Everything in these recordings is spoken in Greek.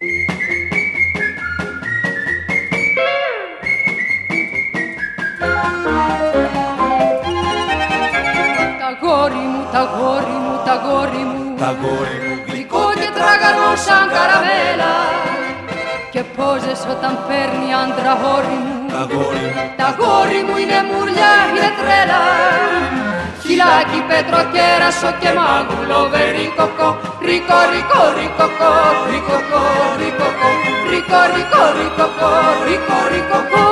Τα γόρι μου, τα γόρι μου, τα γόρι μου, τα γόρι μου γλυκό και τραγανό σαν καραβέλα. και πόζες όταν παίρνει άντρα γόρι μου. Τα γόρι μου, τα γόρι μου είναι μουρλιά, είναι τρέλα. Χιλάκι, πέτρο, κέρασο και μάγουλο βερίκοκο Ρίκο, ρίκο, ρίκοκο, ρίκοκο, ρίκοκο Ρίκο, ρίκο, ρίκοκο, ρίκο, ρίκοκο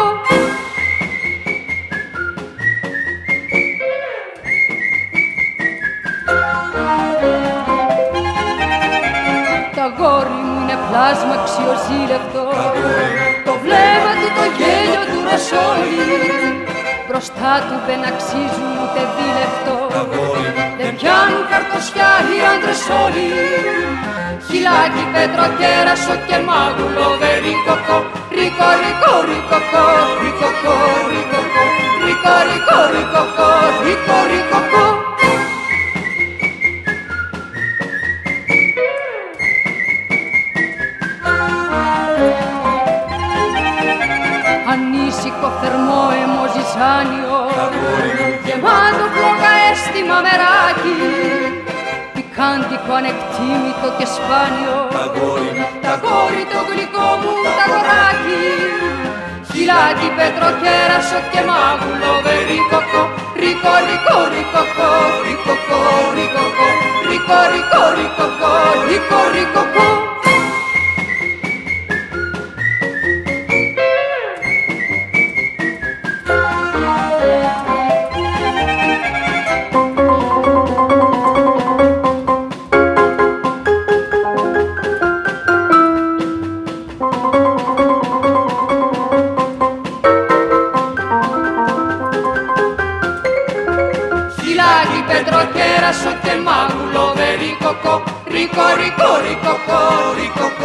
Τα γόρι μου είναι πλάσμα αξιοζήλευτο. Το βλέμμα του, το γέλιο του ρεσόλι. Μπροστά του δεν αξίζουν ούτε δίλεπτο. Δεν πιάνουν καρτοσιά οι άντρες όλοι. Χιλάκι, πέτρο, κέρασο και μάγουλο βερίκοκο Ρίκο, ρίκο, ρίκοκο, ρίκοκο, ρίκοκο Ρίκο, ρίκο, ρίκοκο, ρίκο, ρίκοκο Ανήσυχο θερμό αιμοζησάνιο Γεμάτο φλόγα αίσθημα μεράκι Πικάντικο ανεκτήμητο και σπάνιο. Τα γόρι το γλυκό μου τα γοράκι Χιλάκι πέτρο κέρασο και μάγουλο βερίκοκο Χιλάκι, πέτρο, κέρασο και μάγουλο βερίκοκο Ρίκο, ρίκο, ρίκοκο, ρίκοκο,